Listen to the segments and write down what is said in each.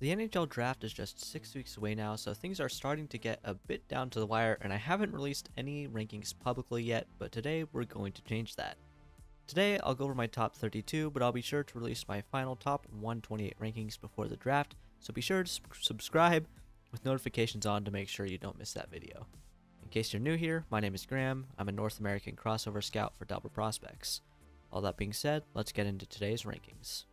The NHL draft is just six weeks away now, so things are starting to get a bit down to the wire, and I haven't released any rankings publicly yet, but today we're going to change that. Today I'll go over my top 32, but I'll be sure to release my final top 128 rankings before the draft, so be sure to subscribe with notifications on to make sure you don't miss that video. In case you're new here, my name is Graham. I'm a North American crossover scout for Dobber Prospects. All that being said, let's get into today's rankings.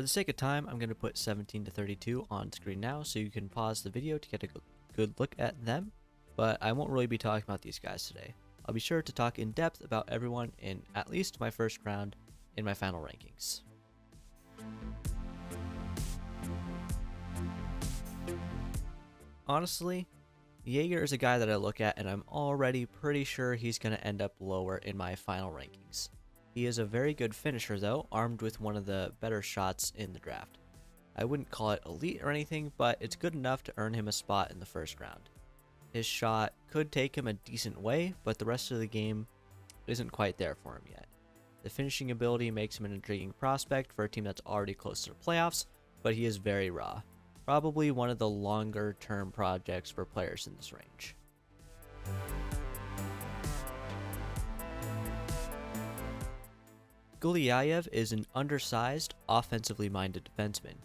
For the sake of time, I'm going to put 17 to 32 on screen now so you can pause the video to get a good look at them, but I won't really be talking about these guys today. I'll be sure to talk in depth about everyone in at least my first round in my final rankings. Honestly, Yager is a guy that I look at and I'm already pretty sure he's going to end up lower in my final rankings. He is a very good finisher though, armed with one of the better shots in the draft. I wouldn't call it elite or anything, but it's good enough to earn him a spot in the first round. His shot could take him a decent way, but the rest of the game isn't quite there for him yet. The finishing ability makes him an intriguing prospect for a team that's already close to the playoffs, but he is very raw. Probably one of the longer term projects for players in this range. Gulyayev is an undersized, offensively minded defenseman.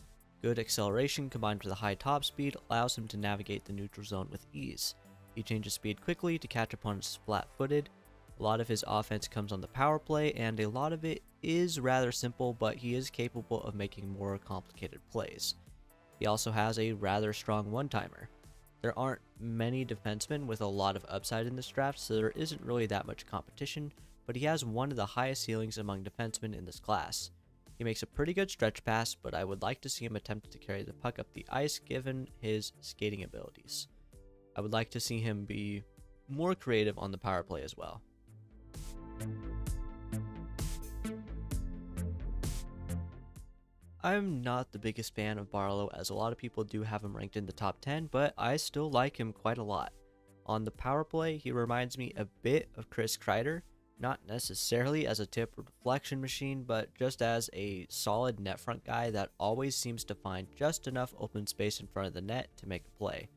Good acceleration combined with a high top speed allows him to navigate the neutral zone with ease. He changes speed quickly to catch opponents flat footed. A lot of his offense comes on the power play, and a lot of it is rather simple, but he is capable of making more complicated plays. He also has a rather strong one timer. There aren't many defensemen with a lot of upside in this draft, so there isn't really that much competition, but he has one of the highest ceilings among defensemen in this class. He makes a pretty good stretch pass, but I would like to see him attempt to carry the puck up the ice given his skating abilities. I would like to see him be more creative on the power play as well. I'm not the biggest fan of Barlow as a lot of people do have him ranked in the top 10, but I still like him quite a lot. On the power play, he reminds me a bit of Chris Kreider, not necessarily as a tip or deflection machine, but just as a solid net front guy that always seems to find just enough open space in front of the net to make a play.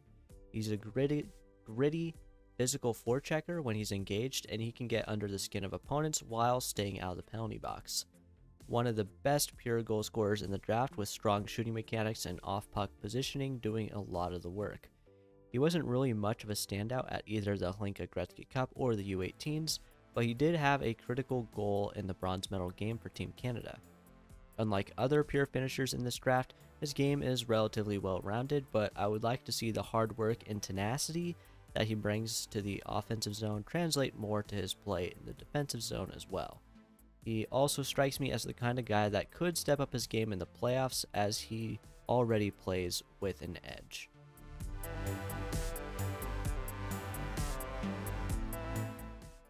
He's a gritty, gritty physical forechecker when he's engaged, and he can get under the skin of opponents while staying out of the penalty box. One of the best pure goal scorers in the draft with strong shooting mechanics and off puck positioning doing a lot of the work. He wasn't really much of a standout at either the Hlinka Gretzky Cup or the U18s, but he did have a critical goal in the bronze medal game for Team Canada. Unlike other pure finishers in this draft, his game is relatively well rounded, but I would like to see the hard work and tenacity that he brings to the offensive zone translate more to his play in the defensive zone as well. He also strikes me as the kind of guy that could step up his game in the playoffs as he already plays with an edge.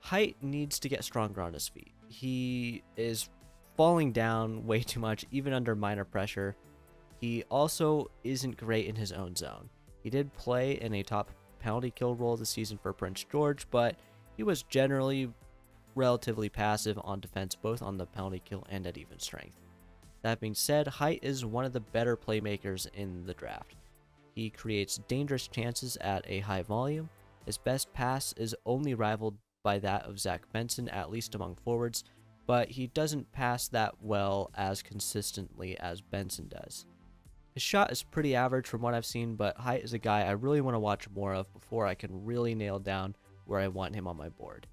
Heidt needs to get stronger on his feet. He is falling down way too much, even under minor pressure. He also isn't great in his own zone. He did play in a top penalty kill role this season for Prince George, but he was generally relatively passive on defense, both on the penalty kill and at even strength. That being said, Heidt is one of the better playmakers in the draft. He creates dangerous chances at a high volume. His best pass is only rivaled by that of Zach Benson, at least among forwards, but he doesn't pass that well as consistently as Benson does. His shot is pretty average from what I've seen, but Heidt is a guy I really want to watch more of before I can really nail down where I want him on my board.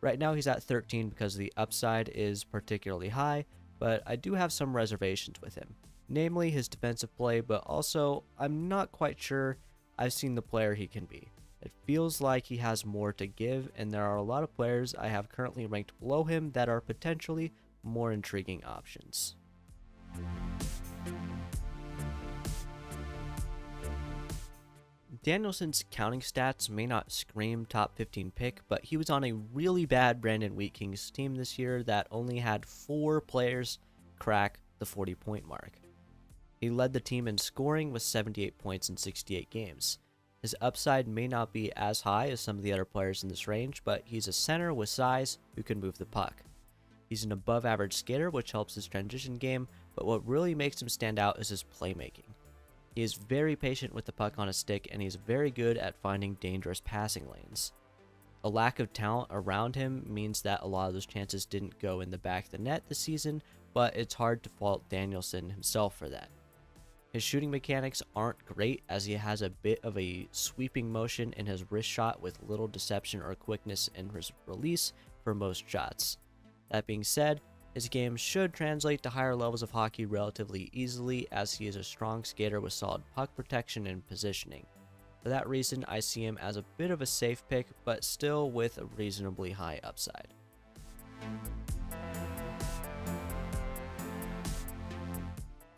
Right now he's at 13 because the upside is particularly high, but I do have some reservations with him. Namely his defensive play, but also I'm not quite sure I've seen the player he can be. It feels like he has more to give, and there are a lot of players I have currently ranked below him that are potentially more intriguing options. Danielson's counting stats may not scream top 15 pick, but he was on a really bad Brandon Wheat Kings team this year that only had four players crack the 40 point mark. He led the team in scoring with 78 points in 68 games. His upside may not be as high as some of the other players in this range, but he's a center with size who can move the puck. He's an above average skater, which helps his transition game, but what really makes him stand out is his playmaking. He is very patient with the puck on his stick, and he's very good at finding dangerous passing lanes. A lack of talent around him means that a lot of those chances didn't go in the back of the net this season, but it's hard to fault Danielson himself for that. His shooting mechanics aren't great as he has a bit of a sweeping motion in his wrist shot with little deception or quickness in his release for most shots. That being said, his game should translate to higher levels of hockey relatively easily as he is a strong skater with solid puck protection and positioning. For that reason, I see him as a bit of a safe pick, but still with a reasonably high upside.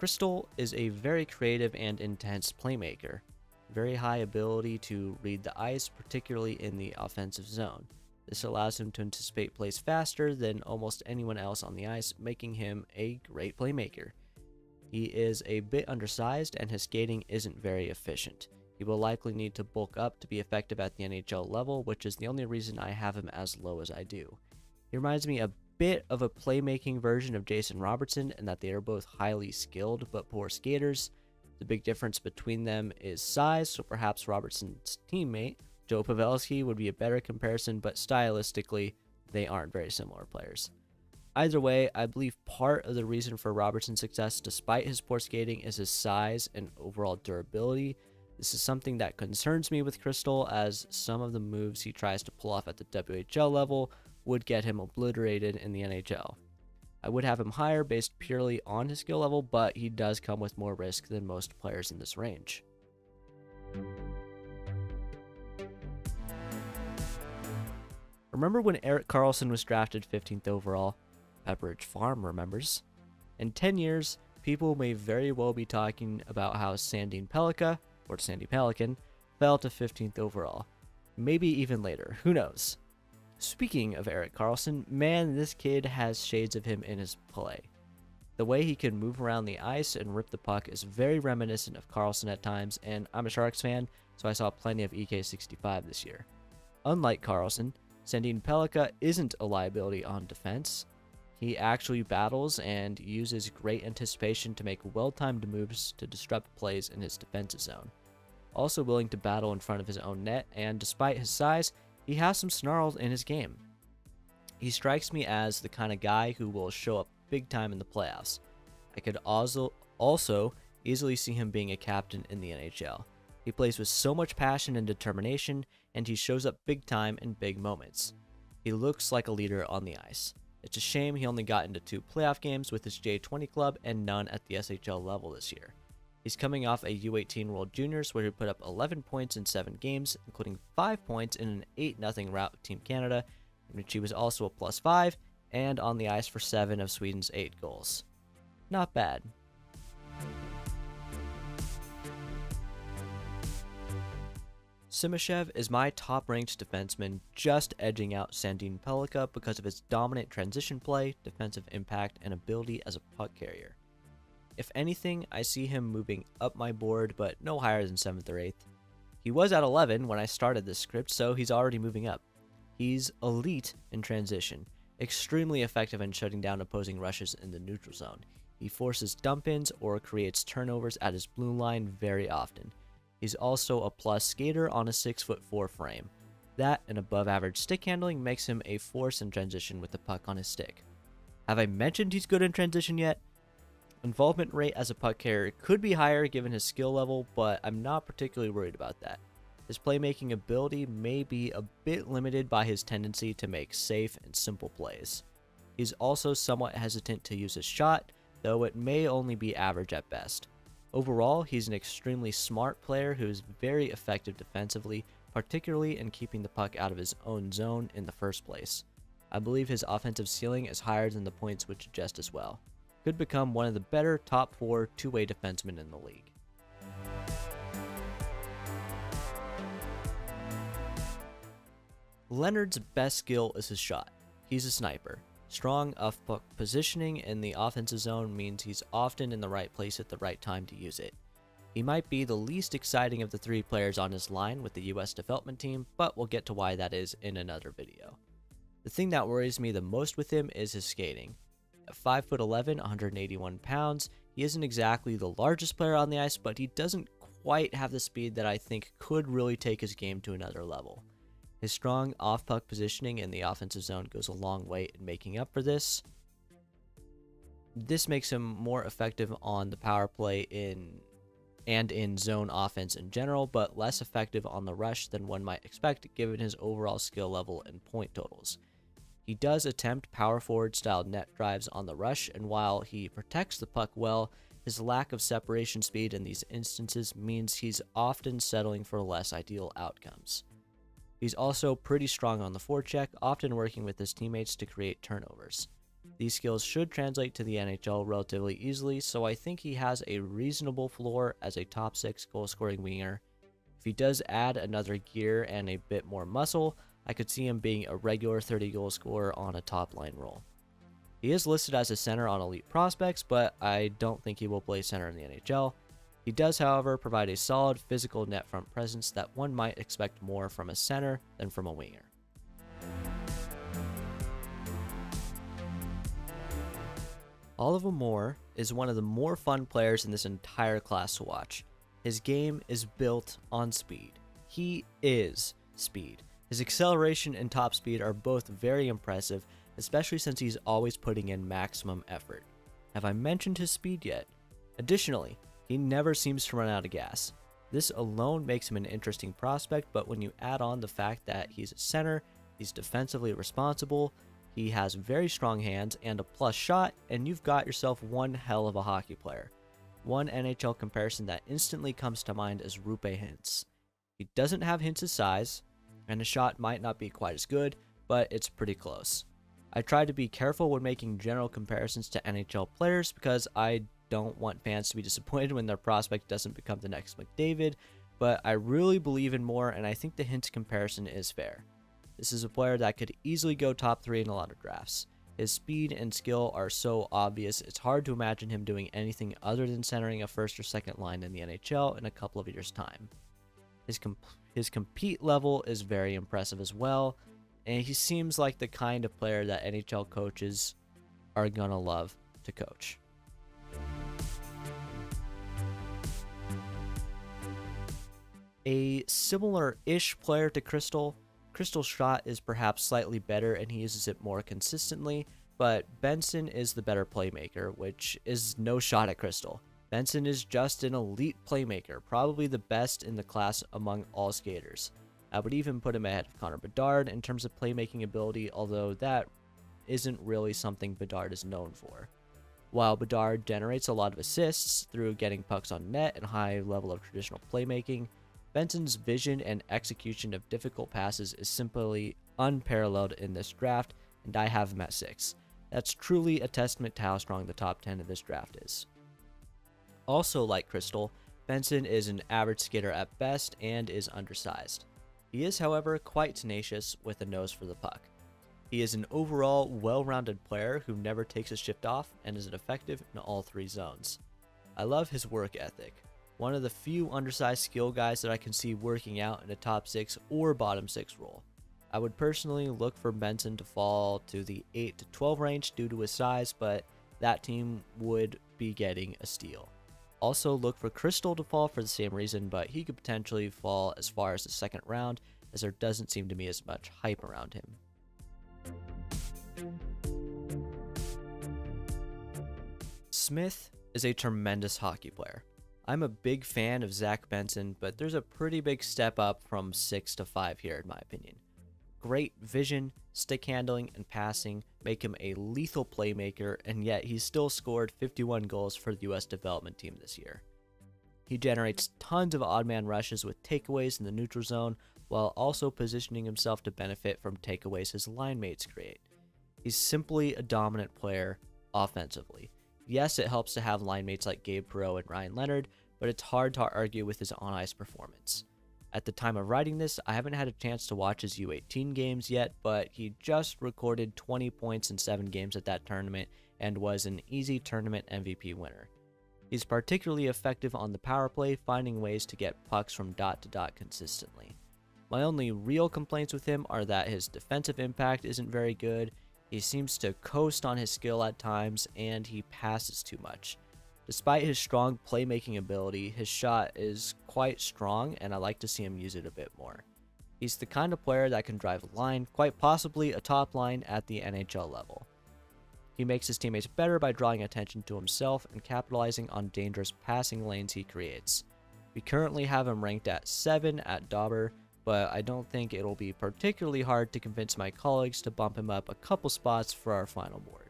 Cristall is a very creative and intense playmaker, very high ability to read the ice, particularly in the offensive zone. This allows him to anticipate plays faster than almost anyone else on the ice, making him a great playmaker. He is a bit undersized and his skating isn't very efficient. He will likely need to bulk up to be effective at the NHL level, which is the only reason I have him as low as I do. He reminds me a bit of a playmaking version of Jason Robertson in that they are both highly skilled but poor skaters. The big difference between them is size, so perhaps Robertson's teammate, Joe Pavelski, would be a better comparison, but stylistically, they aren't very similar players. Either way, I believe part of the reason for Robertson's success, despite his poor skating, is his size and overall durability. This is something that concerns me with Cristall, as some of the moves he tries to pull off at the WHL level would get him obliterated in the NHL. I would have him higher based purely on his skill level, but he does come with more risk than most players in this range. Remember when Erik Karlsson was drafted 15th overall? Pepperidge Farm remembers. In 10 years, people may very well be talking about how Sandin Pellikka, or Sandy Pelican, fell to 15th overall. Maybe even later, who knows? Speaking of Erik Karlsson, man, this kid has shades of him in his play. The way he can move around the ice and rip the puck is very reminiscent of Karlsson at times, and I'm a Sharks fan, so I saw plenty of EK65 this year. Unlike Karlsson, Sandin Pellikka isn't a liability on defense. He actually battles and uses great anticipation to make well-timed moves to disrupt plays in his defensive zone. Also willing to battle in front of his own net, and despite his size, he has some snarls in his game. He strikes me as the kind of guy who will show up big time in the playoffs. I could also also easily see him being a captain in the NHL. He plays with so much passion and determination, and he shows up big time in big moments. He looks like a leader on the ice. It's a shame he only got into two playoff games with his J20 club and none at the SHL level this year. He's coming off a U18 World Juniors where he put up 11 points in 7 games, including 5 points in an 8 0 rout with Team Canada, in which he was also a plus 5 and on the ice for 7 of Sweden's 8 goals. Not bad. Simashev is my top ranked defenseman, just edging out Sandin Pellikka because of his dominant transition play, defensive impact, and ability as a puck carrier. If anything, I see him moving up my board, but no higher than 7th or 8th. He was at 11 when I started this script, so he's already moving up. He's elite in transition, extremely effective in shutting down opposing rushes in the neutral zone. He forces dump ins or creates turnovers at his blue line very often. He's also a plus skater on a 6'4 frame. That and above average stick handling makes him a force in transition with the puck on his stick. Have I mentioned he's good in transition yet? Involvement rate as a puck carrier could be higher given his skill level, but I'm not particularly worried about that. His playmaking ability may be a bit limited by his tendency to make safe and simple plays. He's also somewhat hesitant to use his shot, though it may only be average at best. Overall, he's an extremely smart player who is very effective defensively, particularly in keeping the puck out of his own zone in the first place. I believe his offensive ceiling is higher than the points would suggest as well could become one of the better top four two way defensemen in the league. Leonard's best skill is his shot. He's a sniper. Strong off puck positioning in the offensive zone means he's often in the right place at the right time to use it. He might be the least exciting of the three players on his line with the US development team, but we'll get to why that is in another video. The thing that worries me the most with him is his skating. At 5'11, 181 pounds, he isn't exactly the largest player on the ice, but he doesn't quite have the speed that I think could really take his game to another level. His strong off puck positioning in the offensive zone goes a long way in making up for this. This makes him more effective on the power play in and in zone offense in general, but less effective on the rush than one might expect given his overall skill level and point totals. He does attempt power forward style net drives on the rush, and while he protects the puck well, his lack of separation speed in these instances means he's often settling for less ideal outcomes. He's also pretty strong on the forecheck, often working with his teammates to create turnovers. These skills should translate to the NHL relatively easily, so I think he has a reasonable floor as a top 6 goal scoring winger. If he does add another gear and a bit more muscle, I could see him being a regular 30 goal scorer on a top line role. He is listed as a center on Elite Prospects, but I don't think he will play center in the NHL. He does, however, provide a solid physical net front presence that one might expect more from a center than from a winger. Oliver Moore is one of the more fun players in this entire class to watch. His game is built on speed. He is speed. His acceleration and top speed are both very impressive, especially since he's always putting in maximum effort. Have I mentioned his speed yet? Additionally, he never seems to run out of gas. This alone makes him an interesting prospect, but when you add on the fact that he's a center, he's defensively responsible, he has very strong hands and a plus shot, and you've got yourself one hell of a hockey player. One NHL comparison that instantly comes to mind is Roope Hintz. He doesn't have Hintz's size, and the shot might not be quite as good, but it's pretty close. I try to be careful when making general comparisons to NHL players because I don't want fans to be disappointed when their prospect doesn't become the next McDavid, but I really believe in Moore and I think the Hintz comparison is fair. This is a player that could easily go top 3 in a lot of drafts. His speed and skill are so obvious, it's hard to imagine him doing anything other than centering a first or second line in the NHL in a couple of years' time. His, comp- his compete level is very impressive as well, and he seems like the kind of player that NHL coaches are gonna love to coach. A similar ish player to Cristall, Cristall's shot is perhaps slightly better and he uses it more consistently, but Benson is the better playmaker, which is no shot at Cristall. Benson is just an elite playmaker, probably the best in the class among all skaters. I would even put him ahead of Connor Bedard in terms of playmaking ability, although that isn't really something Bedard is known for. While Bedard generates a lot of assists through getting pucks on net and high level of traditional playmaking, Benson's vision and execution of difficult passes is simply unparalleled in this draft, and I have him at 6. That's truly a testament to how strong the top 10 of this draft is. Also, like Cristall, Benson is an average skater at best and is undersized. He is, however, quite tenacious with a nose for the puck. He is an overall well rounded player who never takes a shift off and is effective in all three zones. I love his work ethic. One of the few undersized skill guys that I can see working out in a top 6 or bottom 6 role. I would personally look for Benson to fall to the 8 to 12 range due to his size, but that team would be getting a steal. Also, look for Cristall to fall for the same reason, but he could potentially fall as far as the second round, as there doesn't seem to be as much hype around him. Smith is a tremendous hockey player. I'm a big fan of Zach Benson, but there's a pretty big step up from 6 to 5 here, in my opinion. Great vision, stick handling, and passing make him a lethal playmaker, and yet he still scored 51 goals for the US development team this year. He generates tons of odd man rushes with takeaways in the neutral zone, while also positioning himself to benefit from takeaways his line mates create. He's simply a dominant player offensively. Yes, it helps to have line mates like Gabe Perreault and Ryan Leonard, but it's hard to argue with his on ice performance. At the time of writing this, I haven't had a chance to watch his U18 games yet, but he just recorded 20 points in 7 games at that tournament and was an easy tournament MVP winner. He's particularly effective on the power play, finding ways to get pucks from dot to dot consistently. My only real complaints with him are that his defensive impact isn't very good, he seems to coast on his skill at times, and he passes too much. Despite his strong playmaking ability, his shot is quite strong and I like to see him use it a bit more. He's the kind of player that can drive a line, quite possibly a top line at the NHL level. He makes his teammates better by drawing attention to himself and capitalizing on dangerous passing lanes he creates. We currently have him ranked at 7 at Dobber, but I don't think it'll be particularly hard to convince my colleagues to bump him up a couple spots for our final board.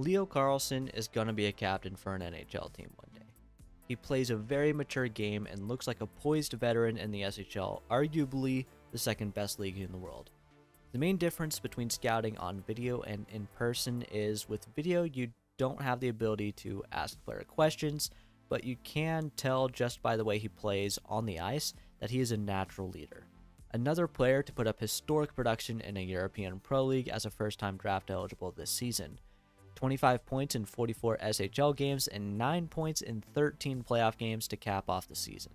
Leo Carlsson is going to be a captain for an NHL team one day. He plays a very mature game and looks like a poised veteran in the SHL, arguably the second best league in the world. The main difference between scouting on video and in person is with video you don't have the ability to ask player questions, but you can tell just by the way he plays on the ice that he is a natural leader. Another player to put up historic production in a European Pro League as a first time draft eligible this season. 25 points in 44 SHL games, and 9 points in 13 playoff games to cap off the season.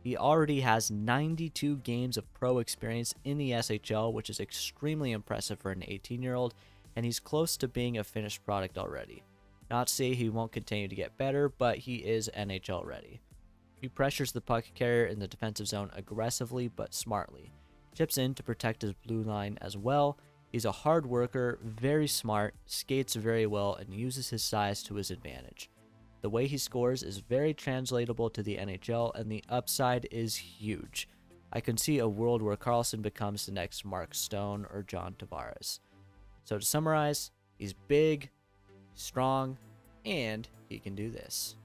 He already has 92 games of pro experience in the SHL, which is extremely impressive for an 18 year old, and he's close to being a finished product already. Not to say he won't continue to get better, but he is NHL ready. He pressures the puck carrier in the defensive zone aggressively but smartly, chips in to protect his blue line as well, He's a hard worker, very smart, skates very well, and uses his size to his advantage. The way he scores is very translatable to the NHL, and the upside is huge. I can see a world where Carlsson becomes the next Mark Stone or John Tavares. So to summarize, he's big, strong, and he can do this.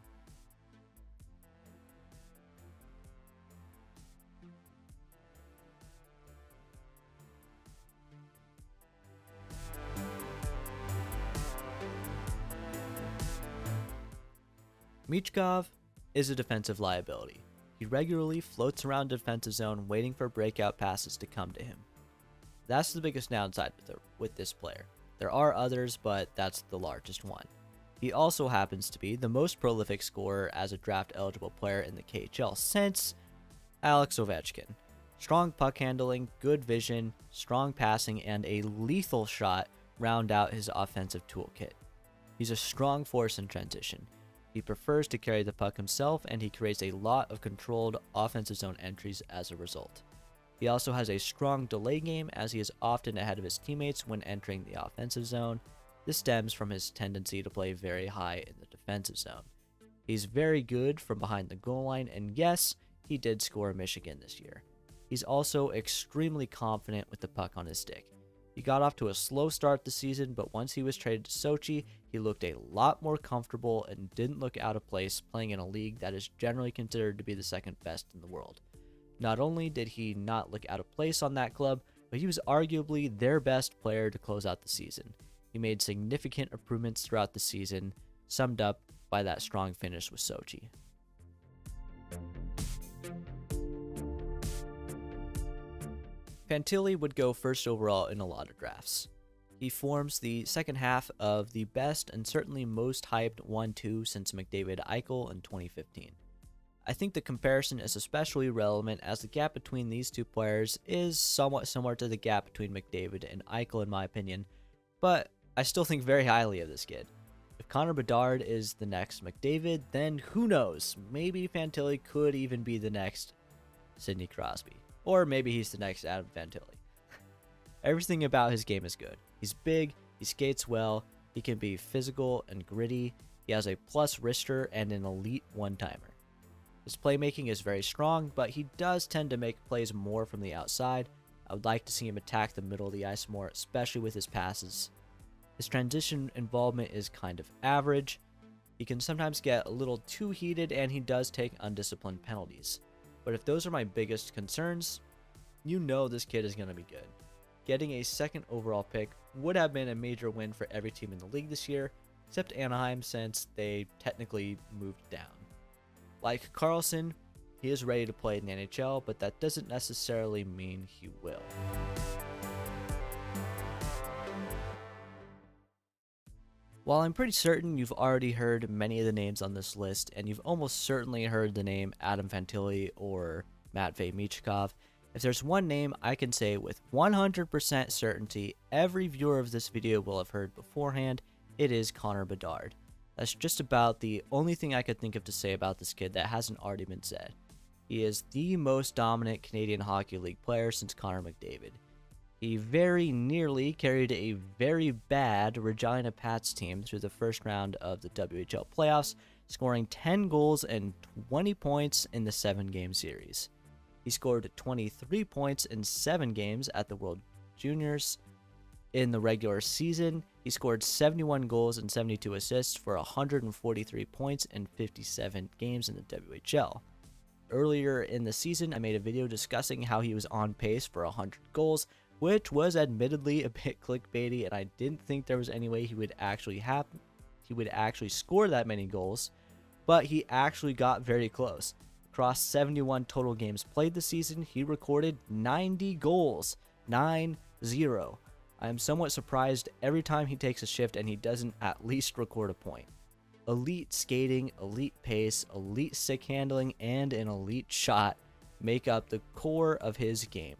Michkov is a defensive liability. He regularly floats around defensive zone waiting for breakout passes to come to him. That's the biggest downside with this player. There are others, but that's the largest one. He also happens to be the most prolific scorer as a draft eligible player in the KHL since Alex Ovechkin. Strong puck handling, good vision, strong passing, and a lethal shot round out his offensive toolkit. He's a strong force in transition. He prefers to carry the puck himself, and he creates a lot of controlled offensive zone entries as a result. He also has a strong delay game as he is often ahead of his teammates when entering the offensive zone. This stems from his tendency to play very high in the defensive zone. He's very good from behind the goal line, and yes, he did score Michigan this year. He's also extremely confident with the puck on his stick. He got off to a slow start this season, but once he was traded to Sochi, he looked a lot more comfortable and didn't look out of place playing in a league that is generally considered to be the second best in the world. Not only did he not look out of place on that club, but he was arguably their best player to close out the season. He made significant improvements throughout the season, summed up by that strong finish with Sochi. Fantilli would go first overall in a lot of drafts. He forms the second half of the best and certainly most hyped 1-2 since McDavid Eichel in 2015. I think the comparison is especially relevant as the gap between these two players is somewhat similar to the gap between McDavid and Eichel in my opinion, but I still think very highly of this kid. If Connor Bedard is the next McDavid, then who knows, maybe Fantilli could even be the next Sidney Crosby. Or maybe he's the next Adam Fantilli. Everything about his game is good. He's big, he skates well, he can be physical and gritty, he has a plus wrister and an elite one-timer. His playmaking is very strong, but he does tend to make plays more from the outside. I would like to see him attack the middle of the ice more, especially with his passes. His transition involvement is kind of average. He can sometimes get a little too heated, and he does take undisciplined penalties. But if those are my biggest concerns, you know this kid is going to be good. Getting a second overall pick would have been a major win for every team in the league this year, except Anaheim since they technically moved down. Like Carlsson, he is ready to play in the NHL, but that doesn't necessarily mean he will. While I'm pretty certain you've already heard many of the names on this list, and you've almost certainly heard the name Adam Fantilli or Matvei Michkov, if there's one name I can say with 100% certainty every viewer of this video will have heard beforehand, it is Connor Bedard. That's just about the only thing I could think of to say about this kid that hasn't already been said. He is the most dominant Canadian Hockey League player since Connor McDavid. He very nearly carried a very bad Regina Pats team through the first round of the WHL playoffs, scoring 10 goals and 20 points in the 7 game series. He scored 23 points in 7 games at the World Juniors. In the regular season, he scored 71 goals and 72 assists for 143 points in 57 games in the WHL. Earlier in the season, I made a video discussing how he was on pace for 100 goals, which was admittedly a bit clickbaity, and I didn't think there was any way he would actually have he would actually score that many goals, but he actually got very close. Across 71 total games played this season, he recorded 90 goals. 9 0. I am somewhat surprised every time he takes a shift and he doesn't at least record a point. Elite skating, elite pace, elite stick handling, and an elite shot make up the core of his game.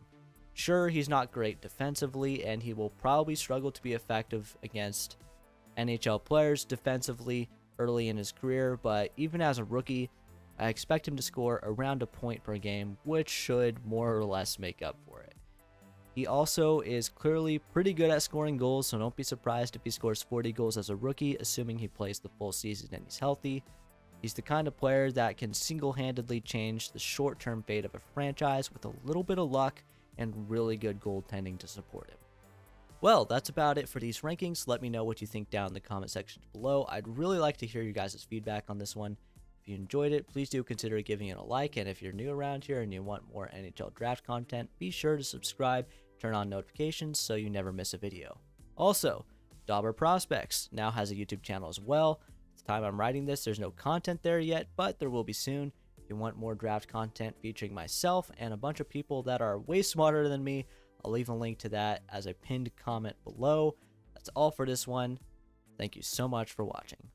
Sure, he's not great defensively, and he will probably struggle to be effective against NHL players defensively early in his career, but even as a rookie, I expect him to score around a point per game, which should more or less make up for it. He also is clearly pretty good at scoring goals, so don't be surprised if he scores 40 goals as a rookie, assuming he plays the full season and he's healthy. He's the kind of player that can single handedly change the short term fate of a franchise with a little bit of luck and really good goaltending to support him. Well, that's about it for these rankings. Let me know what you think down in the comment section below. I'd really like to hear you guys' feedback on this one. If you enjoyed it, please do consider giving it a like. And if you're new around here and you want more NHL draft content, be sure to subscribe, turn on notifications so you never miss a video. Also, Dobber Prospects now has a YouTube channel as well. At the time I'm writing this, there's no content there yet, but there will be soon. You want more draft content featuring myself and a bunch of people that are way smarter than me, I'll leave a link to that as a pinned comment below. That's all for this one. Thank you so much for watching.